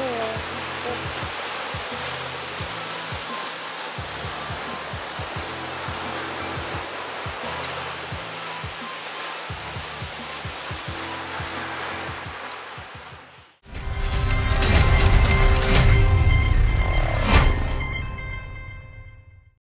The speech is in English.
cool.